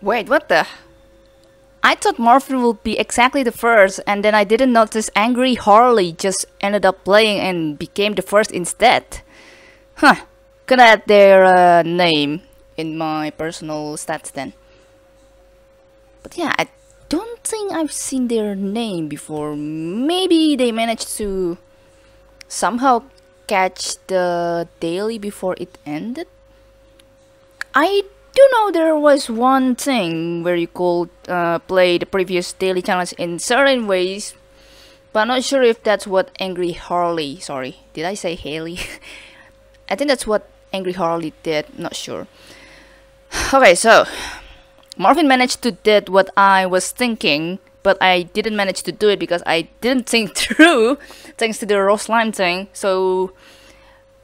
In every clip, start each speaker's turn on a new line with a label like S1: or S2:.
S1: Wait, what the? I thought Morphin would be exactly the first, and then I didn't notice Angry Harley just ended up playing and became the first instead. Huh. Could add their uh, name in my personal stats then. But yeah, I don't think I've seen their name before. Maybe they managed to somehow catch the daily before it ended. I do know there was one thing where you could uh, play the previous daily challenge in certain ways, but I'm not sure if that's what Angry Harley. Sorry, did I say Haley? I think that's what Angry Harley did. Not sure. Okay, so Marvin managed to did what I was thinking, but I didn't manage to do it because I didn't think through, thanks to the raw slime thing. So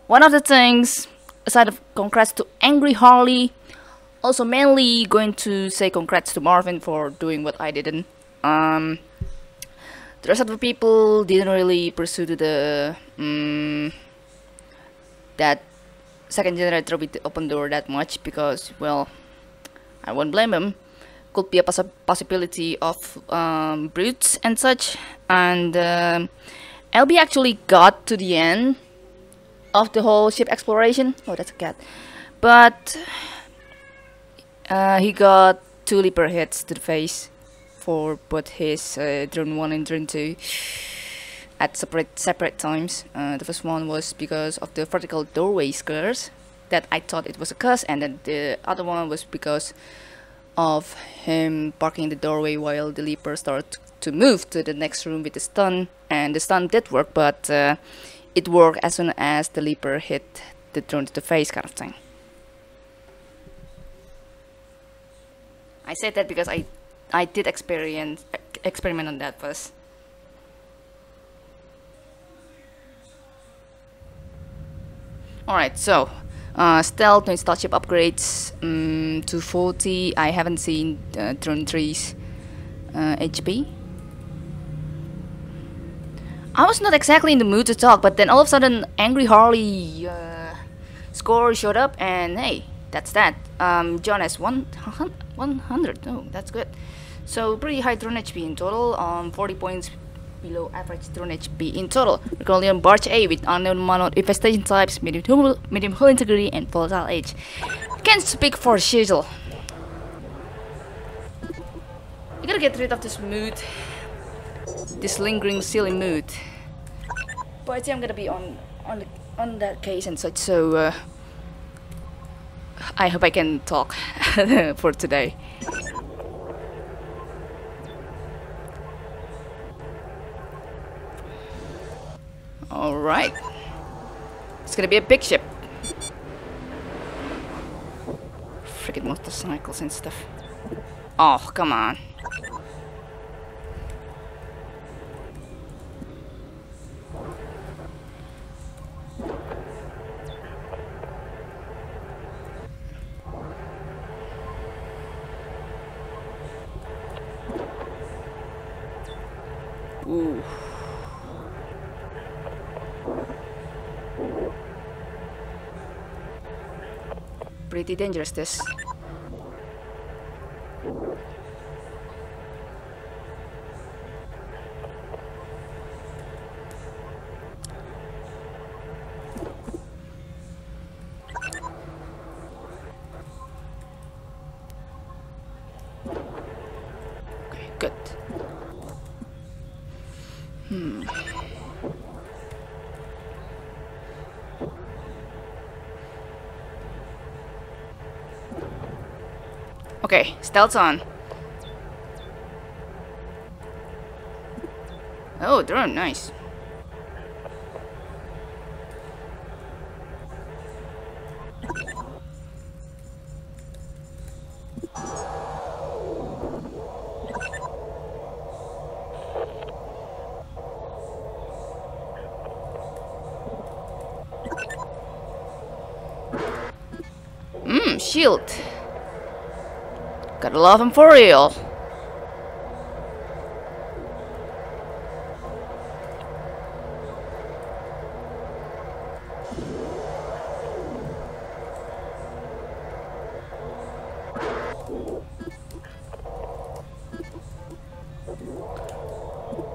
S1: one of the things, aside of congrats to Angry Harley, also mainly going to say congrats to Marvin for doing what I didn't. Um, the rest of the people didn't really pursue the um, that second generator with the open door that much because well I won't blame them. Could be a poss possibility of um, brutes and such. And um, LB actually got to the end of the whole ship exploration. Oh, that's a cat. But uh, he got two leaper hits to the face for both his uh, drone 1 and drone 2 at separate separate times. Uh, the first one was because of the vertical doorway scares that I thought it was a curse and then the other one was because of him parking the doorway while the leaper started to move to the next room with the stun and the stun did work but uh, it worked as soon as the leaper hit the drone to the face kind of thing. I said that because I I did experience experiment on that first. Alright, so uh, stealth and starship upgrades um, to 40. I haven't seen uh, drone 3's uh, HP. I was not exactly in the mood to talk, but then all of a sudden, Angry Harley uh, score showed up, and hey, that's that. Um, John has one, 100. Oh, that's good. So pretty high drone HP in total. Um, 40 points below average drone HP in total. We're currently on Barge A with unknown mono infestation types, medium hull, medium hull integrity, and volatile age. Can't speak for Shizzle. You gotta get rid of this mood. This lingering silly mood. But I think I'm gonna be on on on that case and such, so uh, I hope I can talk for today. Alright. It's gonna be a big ship. Freaking motorcycles and stuff. Oh, come on. Ooh. pretty dangerous this. Okay, good. Hmm. Okay, stealth on. Oh, drone, nice. Shield. Gotta love him for real.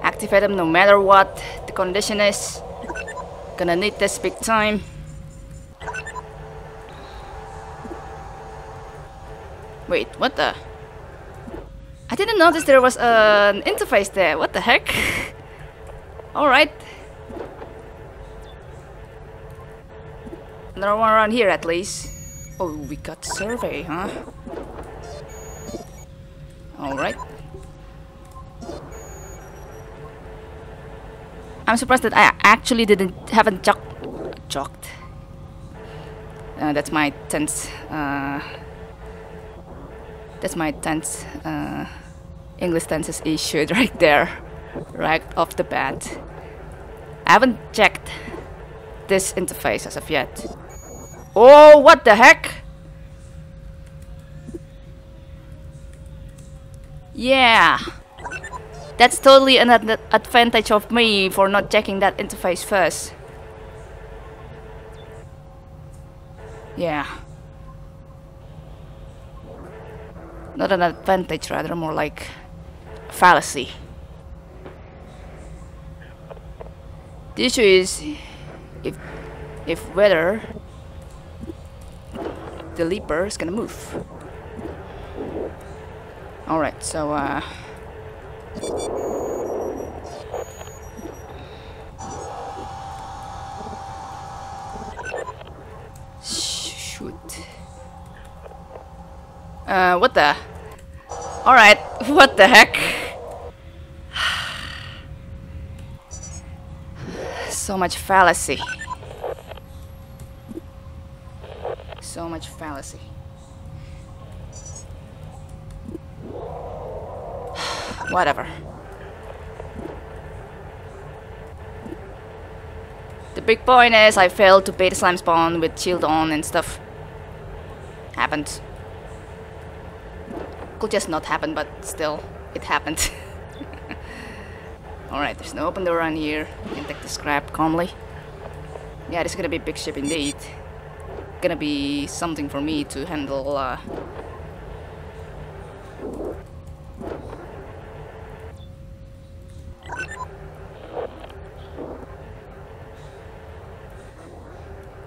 S1: Activate him no matter what the condition is. Gonna need this big time. Wait, what the? I didn't notice there was an interface there. What the heck? Alright. Another one around here at least. Oh, we got survey, huh? Alright. I'm surprised that I actually didn't haven't jocked. Uh, that's my tense. Uh, that's my tense uh, English tenses issued right there, right off the bat. I haven't checked this interface as of yet. Oh, what the heck? Yeah. That's totally an ad advantage of me for not checking that interface first. Yeah. Not an advantage, rather more like fallacy. The issue is if if whether the leaper is gonna move. Alright, so uh shoot. Uh what the Alright, what the heck? so much fallacy. So much fallacy. Whatever. The big point is I failed to bait slime spawn with shield on and stuff. Happened. Could just not happen, but still, it happened. Alright, there's no open door on here. I can take the scrap calmly. Yeah, this is gonna be a big ship indeed. Gonna be something for me to handle uh,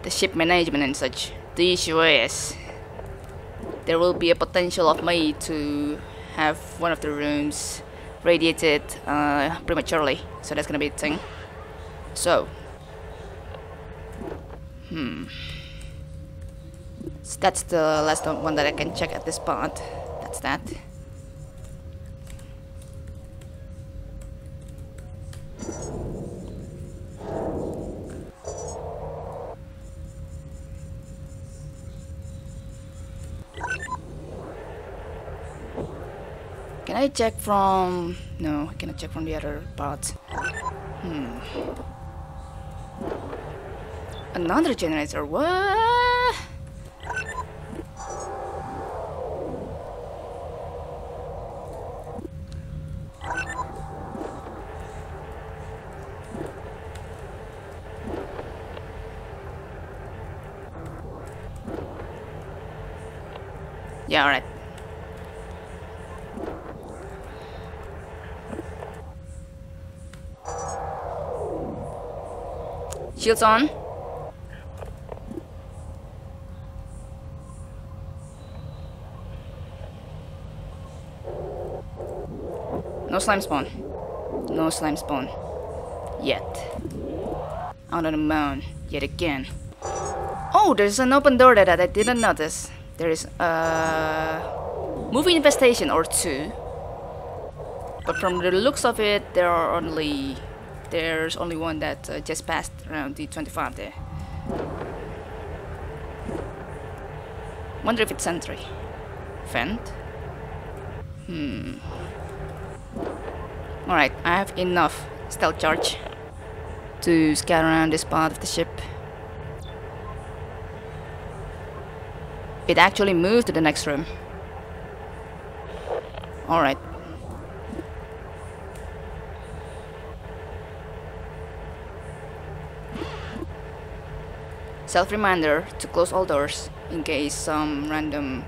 S1: the ship management and such. The issue is there will be a potential of me to have one of the rooms radiated uh, prematurely, so that's gonna be a thing. So, hmm, so that's the last one that I can check at this part. That's that. Can I check from... No, I cannot check from the other parts. Hmm. Another generator, what? Yeah, alright. Shields on. No slime spawn. No slime spawn. Yet. Out on the mound. Yet again. Oh, there's an open door there that I didn't notice. There is a movie infestation or two. But from the looks of it, there are only there's only one that uh, just passed around the 25 there. Wonder if it's sentry. Vent? Hmm. Alright, I have enough stealth charge to scout around this part of the ship. It actually moved to the next room. Alright. Self reminder to close all doors in case some random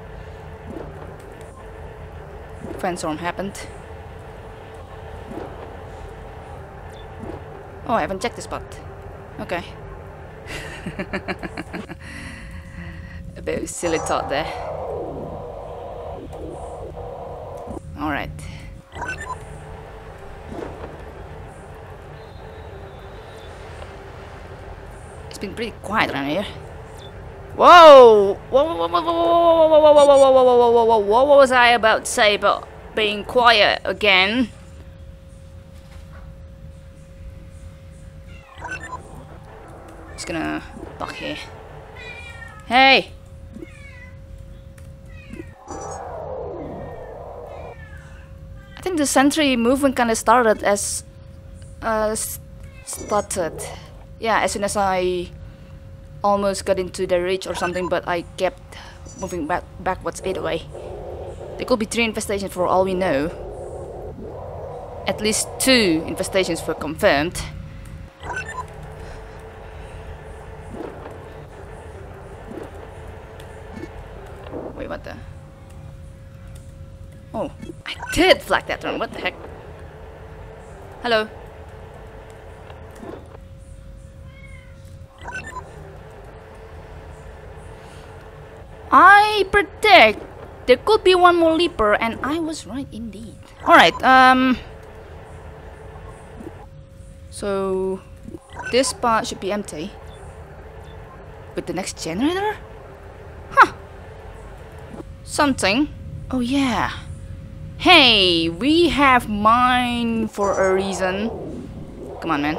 S1: fence storm happened. Oh, I haven't checked the spot. Okay. A bit silly thought there. Alright. It's been pretty quiet around here. Whoa! Whoa, whoa, whoa, whoa, whoa, whoa, whoa, whoa, whoa, whoa, whoa, whoa, whoa, what was I about to say about being quiet again? Just gonna block here. Hey! I think the sentry movement kind of started as uh, started. Yeah, as soon as I almost got into the reach or something, but I kept moving back backwards either way. There could be three infestations for all we know. At least two infestations were confirmed. Wait, what the? Oh, I did flag that run. What the heck? Hello. I predict there could be one more leaper, and I was right indeed. Alright, um... So... This spot should be empty. With the next generator? Huh. Something. Oh yeah. Hey, we have mine for a reason. Come on, man.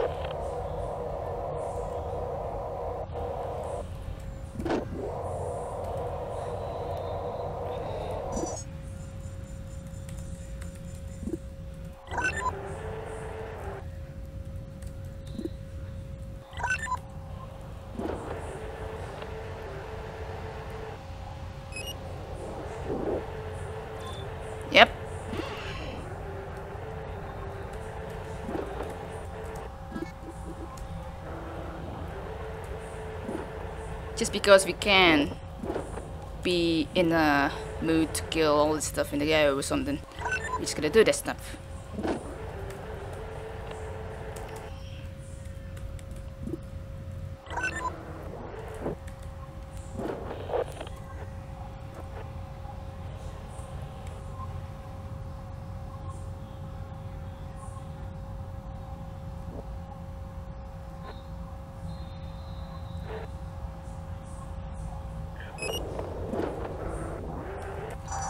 S1: Just because we can be in a mood to kill all this stuff in the air or something. We're just gonna do this stuff.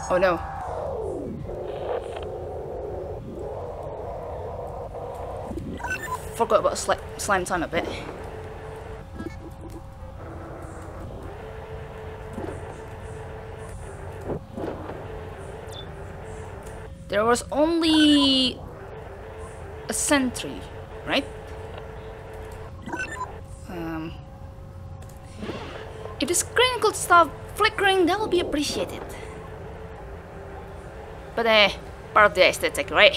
S1: Oh no. Forgot about sli slime time a bit. There was only a sentry, right? Um, if the screen could stop flickering, that would be appreciated. But eh, part of the aesthetic, right?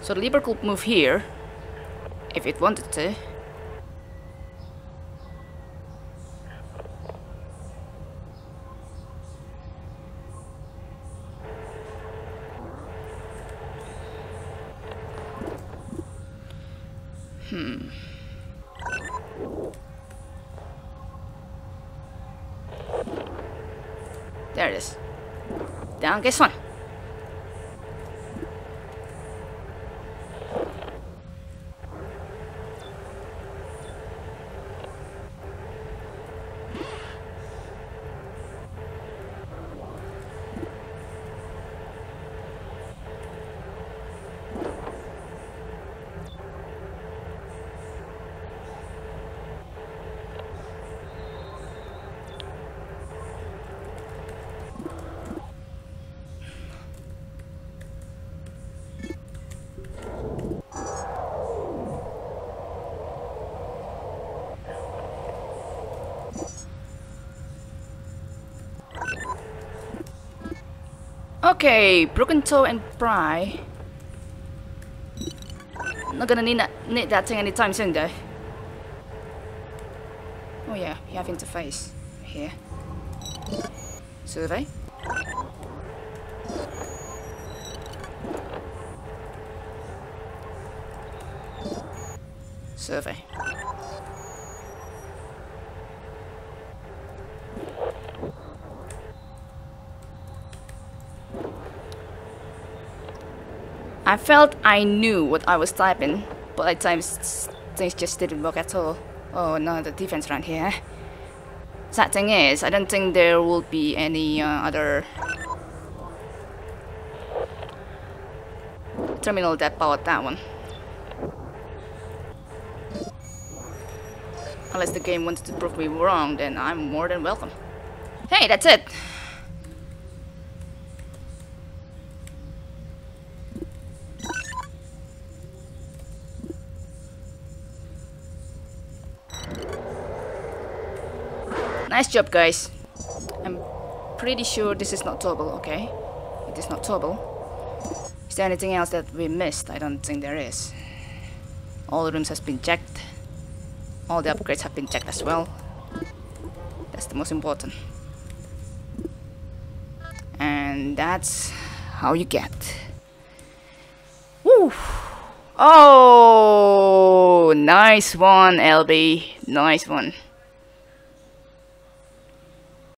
S1: So the lever could move here, if it wanted to. There it is. Down, guess one. Okay, broken toe and pry. Not gonna need that, need that thing anytime soon though. Oh yeah, you have interface here. Survey. Survey. I felt I knew what I was typing, but at times things just didn't work at all. Oh no, the defense around here. Sad thing is, I don't think there will be any uh, other terminal that powered that one. Unless the game wants to prove me wrong, then I'm more than welcome. Hey, that's it! Nice job, guys. I'm pretty sure this is not Tobal, okay? It is not Tobal. Is there anything else that we missed? I don't think there is. All the rooms has been checked. All the upgrades have been checked as well. That's the most important. And that's how you get. Woo! Oh, nice one, LB. Nice one.